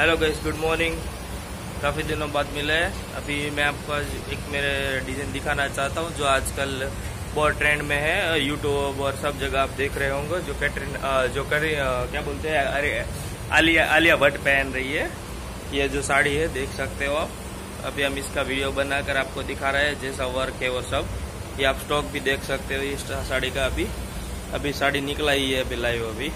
Hello guys good morning काफ़ी दिनों बाद मिले हैं। अभी मैं आपको एक मेरे डिज़ाइन दिखाना चाहता हूँ, जो आजकल बहुत ट्रेंड में है। यूट्यूब और सब जगह आप देख रहे होंगे, जो कैटरीन जो करी क्या बोलते हैं, अरे, आलिया आलिया भट्ट पहन रही है। ये जो साड़ी है, देख सकते हो आप। अभी हम इसका वीडियो बनाकर आपको दिखा रहे हैं, जैसा वर्क है वो सब। ये आप स्टॉक भी देख सकते हो, इस साड़ी का अभी। अभी साड़ी निकला ही है अभी लाइव अभी।